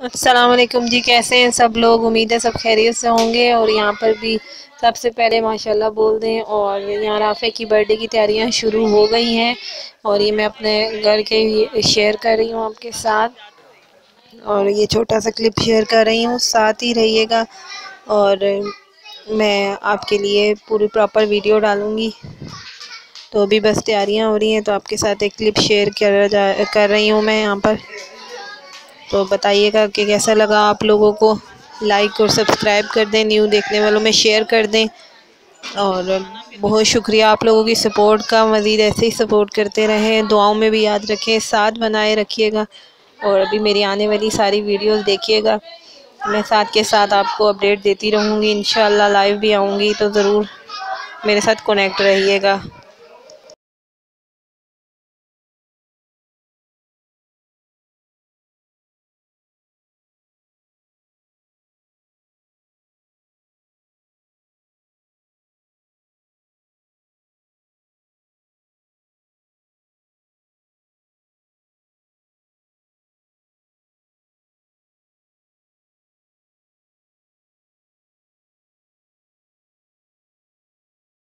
असलकुम जी, कैसे हैं सब लोग? उम्मीद है सब खैरियत से होंगे और यहाँ पर भी सबसे पहले माशाल्लाह बोल दें और यहाँ राफ़े की बर्थडे की तैयारियाँ शुरू हो गई हैं और ये मैं अपने घर के शेयर कर रही हूँ आपके साथ और ये छोटा सा क्लिप शेयर कर रही हूँ, साथ ही रहिएगा और मैं आपके लिए पूरी प्रॉपर वीडियो डालूँगी। तो अभी बस तैयारियाँ हो रही हैं तो आपके साथ एक क्लिप शेयर कर जा, कर रही हूँ मैं यहाँ पर। तो बताइएगा कि कैसा लगा आप लोगों को? लाइक और सब्सक्राइब कर दें न्यू देखने वालों में शेयर कर दें। और बहुत शुक्रिया आप लोगों की सपोर्ट का। मज़ीद ऐसे ही सपोर्ट करते रहें। दुआओं में भी याद रखें। साथ बनाए रखिएगा। और अभी मेरी आने वाली सारी वीडियोस देखिएगा। मैं साथ के साथ आपको अपडेट देती रहूँगी। इन लाइव भी आऊँगी तो ज़रूर मेरे साथ कनेक्ट रहिएगा।